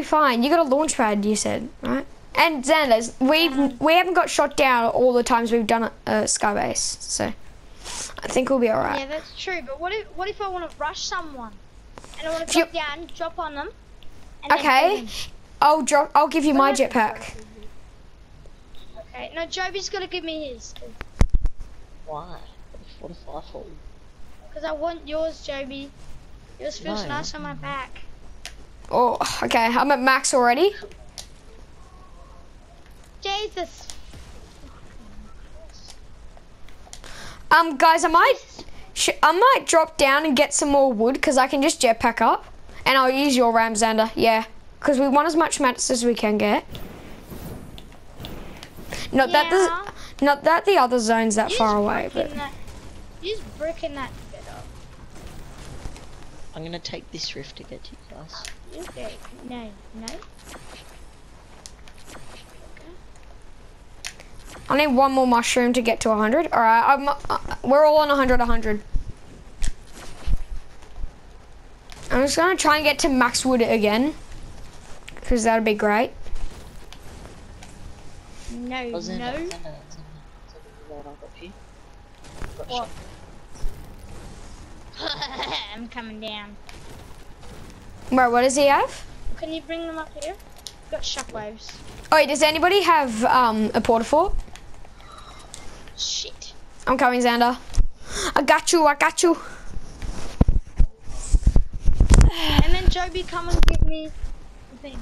be fine. You got a launch pad, you said, right? And Xanders, we've we haven't got shot down all the times we've done a uh, skybase, so I think we'll be alright. Yeah, that's true. But what if what if I want to rush someone and I want to you- drop down, drop on them? and Okay, them? I'll drop. I'll give you my What if- jetpack. Okay. No, Joby's got to give me his Why? What if I fall? because I want yours, Joby. Yours feels No. nice on my back. Oh, okay. I'm at max already. Jesus. Um, guys, I might, sh- I might drop down and get some more wood because I can just jetpack up, and I'll use your ram, Xander. Yeah, because we want as much mats as we can get. Not that the, not that the other zone's that Use far away, but in that- Use brick in that bit up. I'm gonna take this rift to get you guys. Okay. No. No. I need one more mushroom to get to 100. All right, I'm, uh, we're all on 100, 100. I'm just gonna try and get to max wood again, because that'd be great. No. Oh, no. Shot. I'm coming down. Bro, what does he have? Can you bring them up here? We've Got shockwaves. Oh, wait, does anybody have um, a Port-a-Fort? Shit. I'm coming, Xander. I got you, I got you. And then Joby, come and give me the thing.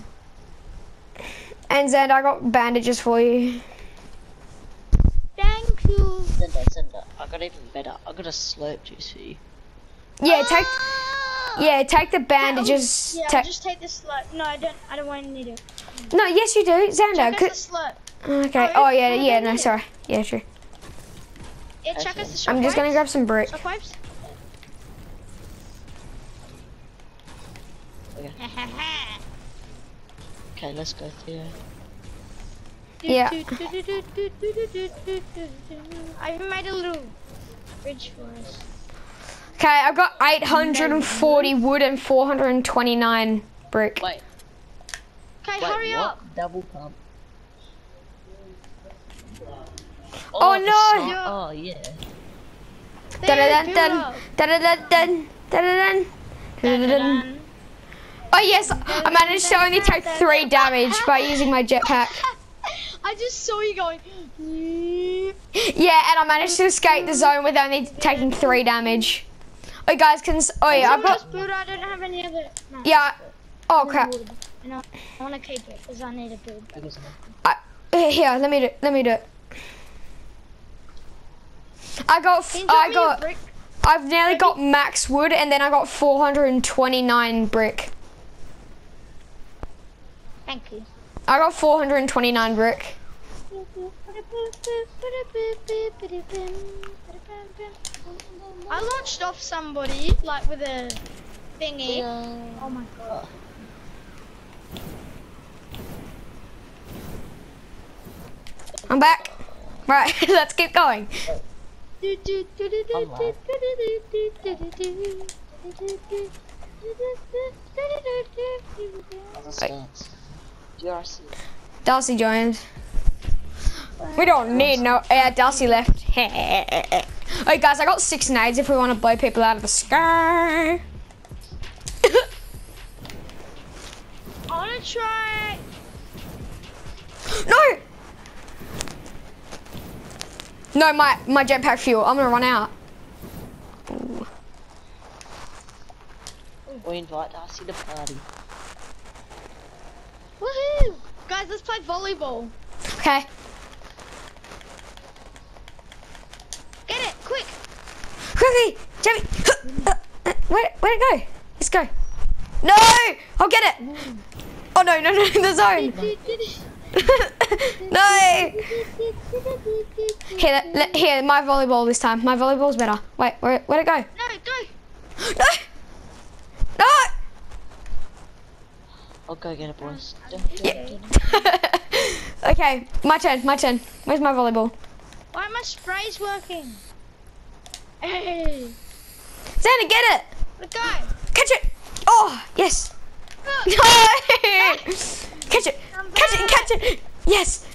And Xander, I got bandages for you. Thank you. Xander, Xander, I got even better. I got a slurp juice for you. Yeah, take Ah! yeah, take the bandages. Yeah, I'll just take this slurp. No, I don't. I don't want to need it. no, yes you do, Xander. Chuck could- us the slurp. okay. Oh, Oh yeah, yeah, I yeah. don't No, it. sorry. Yeah, true. Yeah, chuck Okay. us the. I'm just gonna grab some brick. shockwaves. Okay. Okay, let's go through. Yeah. I made a little bridge for us. Okay, I've got 840 wood and 429 brick. Wait, Okay, wait, hurry what? up. Double pump. Oh, oh the no! sni- Oh yeah. Dun dun dun. Oh yes, I managed to only take three damage by using my jetpack. I just saw you going. Yeah, and I managed to escape the zone with only taking three damage. Oh guys, can s- oh yeah, I've got else build. I don't have any other. No, yeah. Oh crap. And I, I want to keep it because I need a build. Because I, eh, here, let me do. Let me do it. I got. f- Can you I me a got. brick? I've nearly got max wood, and then I got 429 brick. Thank you. I got 429 brick. I launched off somebody like with a thingy. Oh my god. I'm back. Right, let's keep going. other stance. Darcy joined. We don't need no. Yeah, Darcy left. Hey guys, I got six nades if we want to blow people out of the sky. I wanna try. no. No, my my jetpack fuel. I'm gonna run out. Ooh. We invite Darcy to party. Woohoo! Guys, let's play volleyball. Okay. Get it, quick! Quickly, Jamie. Where where'd it go? Let's go. No! I'll get it. Oh no no no! The zone. no. Here, let, let- here, my volleyball this time. My volleyball's better. Wait, where, where'd it go? No, go! No! No! I'll go get it, boys. Yeah. okay, my turn, my turn. Where's my volleyball? Why are my sprays working? Hey, Xander, get it! let go! Catch it! Oh, yes. No! catch it! I'm Catch it! back. Catch it! Yes!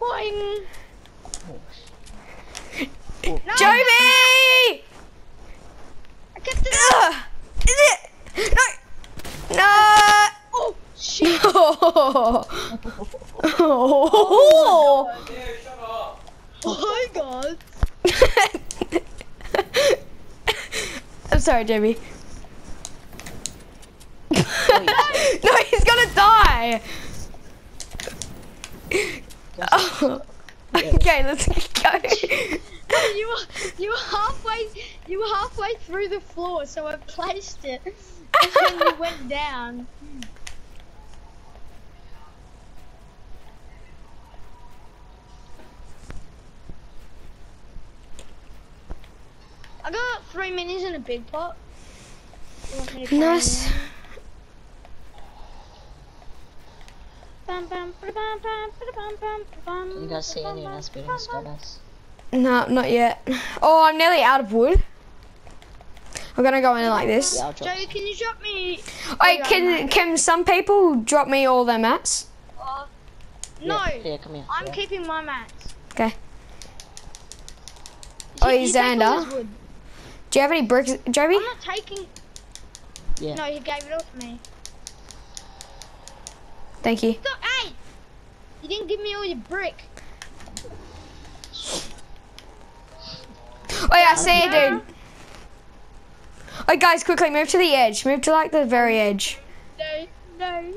Boing. Oh, No. Joby! I kept it up. Ugh. Is it? No! No! Oh shit. Oh! Oh. oh my god. I'm sorry, Jamie. no, he's gonna die. Oh. Okay, let's go. You were you were halfway you were halfway through the floor, so I placed it. And then you went down. Three minis in a big pot. You want me to carry Nice. you guys see any of ba-da-bum, us building ba-da-bum. skydivers? No, not yet. Oh, I'm nearly out of wood. I'm gonna go in like this. Yeah, I'll drop. Joey, can you drop me? Wait, Yeah, can can some people drop me all their mats? Uh, no, Yeah, here, come here. I'm yeah. keeping my mats. Okay. Oh, You- you take all Xander. His wood. Do you have any bricks, Joby? I'm not taking. Yeah. No, he gave it all to me. Thank you. Go, hey! You didn't give me all your brick. Oh yeah, I see you, dude. Oh, guys, quickly move to the edge. Move to like the very edge. No, no.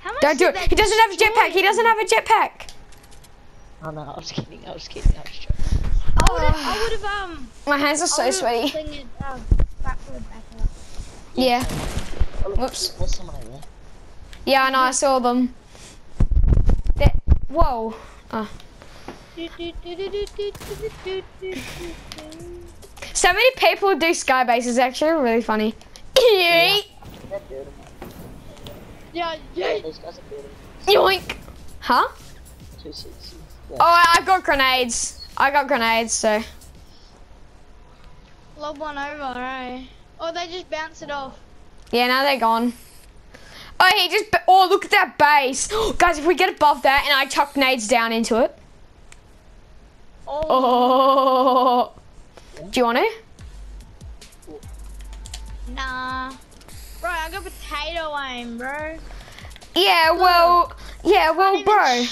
How much Don't do it. He doesn't have a jetpack. He doesn't have a jetpack. Oh no, I was kidding, I was kidding, I was joking. I would have, um... My hands are so sweaty. Um, it, uh, backward, backward. Yeah. Oh, Whoops. There's someone over there. Yeah, I know, I saw them. They're... Whoa. Oh. So many people do skybase is actually really funny. yeah. Yeah, yeah. Yoink. Huh? Yeah. Oh, I got grenades. I got grenades, so. Lob one over, eh? Oh, they just bounce it off. Yeah, now they're gone. Oh, he just. Oh, look at that base. Guys, if we get above that and I chuck nades down into it. Oh, Oh. Do you want to? nah. Bro, I got potato aim, bro. Yeah, well. Yeah, well, bro.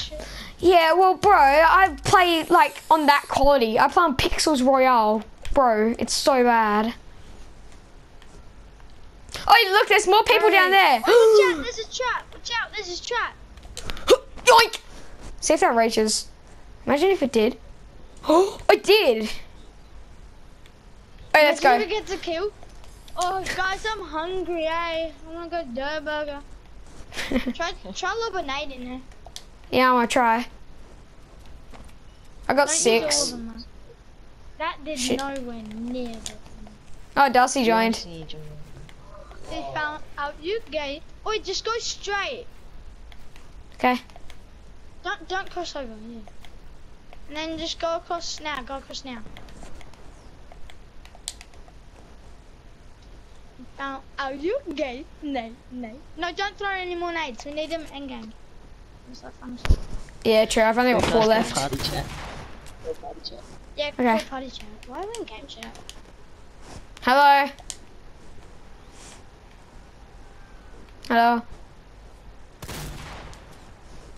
Yeah, well, bro. I play like on that quality. I play on Pixels Royale, bro. It's so bad. Oh, look, there's more people down there. Oh, watch out, there's a trap. Watch out, there's a trap. Yoink! See if that reaches. Imagine if it did. Oh, it did. Oh, let's Imagine go. gets a kill. Oh, guys, I'm hungry, eh? I want to go Burger. Try, try a nade in there. Yeah, I'm gonna try. I got Don't use all of six. them. That did Shit. nowhere near it. Oh, Darcy joined. See. They found out you gay. Oi, just go straight. Okay. Don't don't cross over. Yeah. And then just go across now. Go across now. Found out you gay. No, no. No, don't throw any more nades. We need them end game. Yeah, true. I've only got four left. Party chat. Party chat. Yeah, Okay. party chat. Why are we in game chat? Hello. Hello.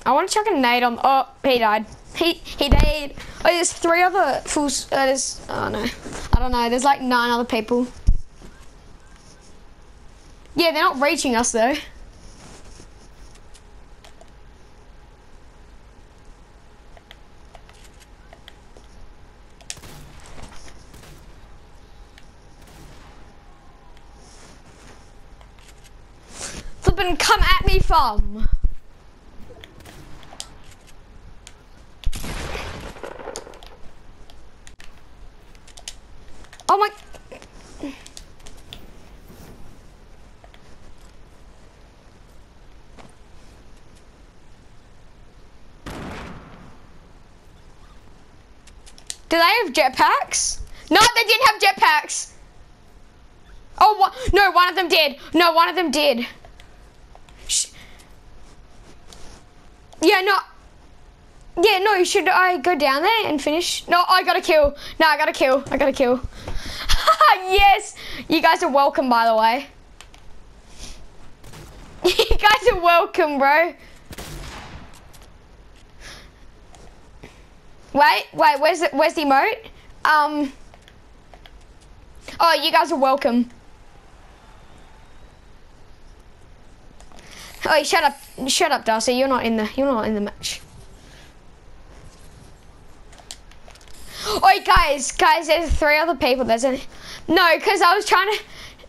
I want to chuck a nade on. Oh, he died. He he died. Oh, there's three other fools. Uh, there's. Oh no. I don't know. There's like nine other people. Yeah, they're not reaching us though. Flippin' come at. Oh my. Do they have jetpacks? No, they didn't have jetpacks. Oh. No, one of them did. No, one of them did. Yeah, no. Yeah, no, should I go down there and finish? No, I got to kill. No, I got to kill. I got to kill. yes! You guys are welcome, by the way. you guys are welcome, bro. Wait, wait, where's the, where's the emote? Um. Oh, you guys are welcome. Oh, shut up, shut up, Darcy. You're not in the, you're not in the match. Oi, guys, guys, there's three other people. There's a, no, cause I was trying to,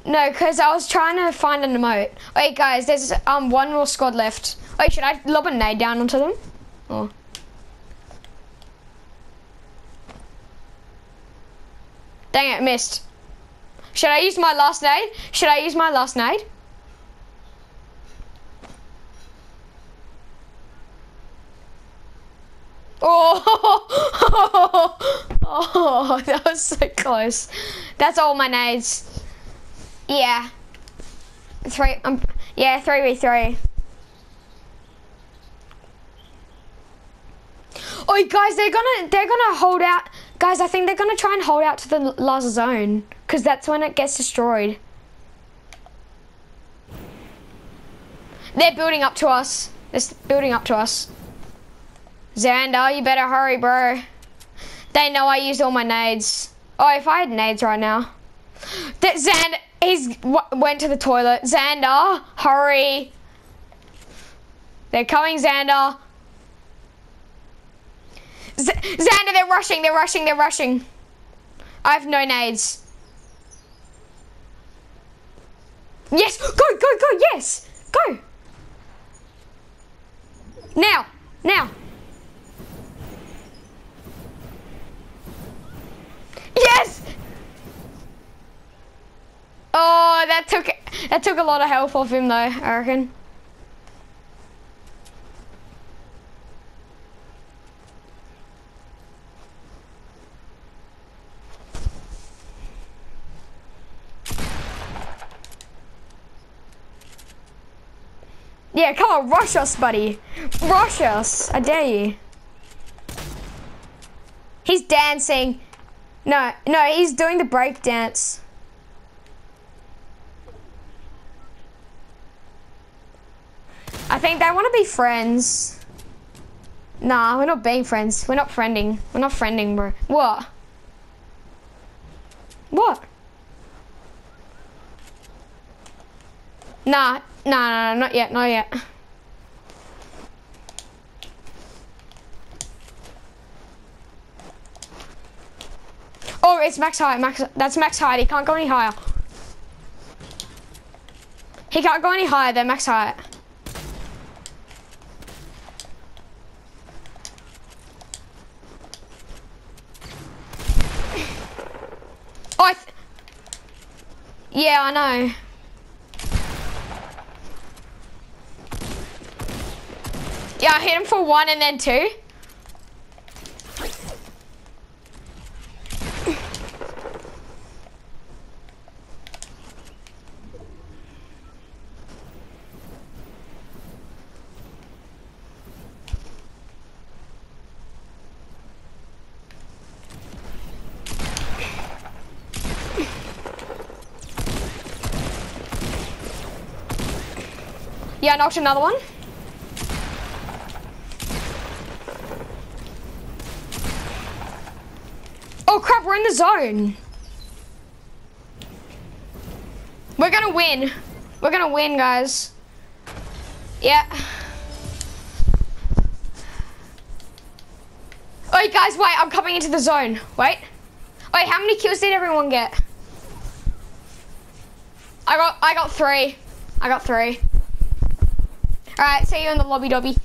no, cause I was trying to find an emote. Wait, guys, there's um one more squad left. Wait, should I lob a nade down onto them? Or? Dang it, missed. Should I use my last nade? Should I use my last nade? Oh, oh, that was so close. That's all my nades. Yeah. Three, um, yeah, 3v3. Oh, guys, they're gonna, they're gonna hold out. Guys, I think they're gonna try and hold out to the last zone. Because that's when it gets destroyed. They're building up to us. They're building up to us. Xander, you better hurry, bro. They know I used all my nades. Oh, if I had nades right now. That Xander, he's went to the toilet. Xander, hurry. They're coming, Xander. Z Xander, they're rushing, they're rushing, they're rushing. I have no nades. Yes, go, go, go, yes, go. Now, now. Yes! Oh, that took took a lot of health off him though, I reckon. Yeah, come on, rush us, buddy. Rush us. I dare you. He's dancing. No, no, he's doing the break dance. Think they want to be friends. Nah, we're not being friends. We're not friending. We're not friending, bro. What? What? Nah, nah, nah, nah, not yet, not yet. Oh, it's max height. Max. That's max height. He can't go any higher. He can't go any higher than max height. Oh, I yeah, I know. Yeah, I hit him for one and then two. Yeah, I knocked another one. Oh crap, we're in the zone. We're gonna win. We're gonna win, guys. Yeah. Wait, guys, wait, I'm coming into the zone. Wait. Wait, how many kills did everyone get? I got I got three. I got three. Alright, see you in the lobby dobby.